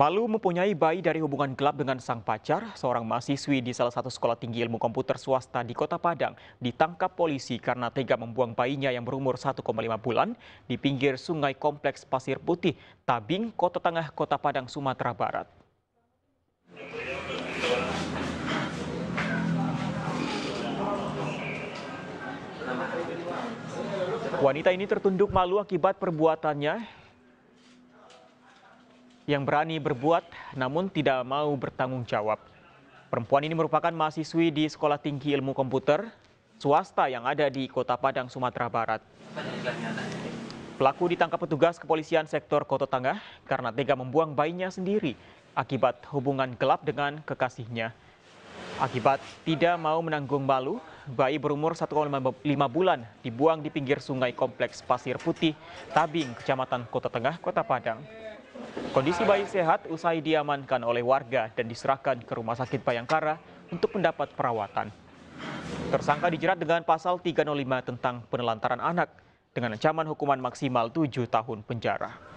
Malu mempunyai bayi dari hubungan gelap dengan sang pacar, seorang mahasiswi di salah satu sekolah tinggi ilmu komputer swasta di Kota Padang ditangkap polisi karena tega membuang bayinya yang berumur 1,5 bulan di pinggir sungai kompleks Pasir Putih, Tabing, Kota Tengah, Kota Padang, Sumatera Barat. Wanita ini tertunduk malu akibat perbuatannya yang berani berbuat namun tidak mau bertanggung jawab. Perempuan ini merupakan mahasiswi di Sekolah Tinggi Ilmu Komputer swasta yang ada di Kota Padang, Sumatera Barat. Pelaku ditangkap petugas kepolisian sektor Kota Tengah karena tega membuang bayinya sendiri akibat hubungan gelap dengan kekasihnya. Akibat tidak mau menanggung malu, bayi berumur 1,5 bulan dibuang di pinggir sungai kompleks Pasir Putih, Tabing, Kecamatan Kota Tengah, Kota Padang. Kondisi bayi sehat usai diamankan oleh warga dan diserahkan ke Rumah Sakit Bayangkara untuk mendapat perawatan. Tersangka dijerat dengan pasal 305 tentang penelantaran anak dengan ancaman hukuman maksimal 7 tahun penjara.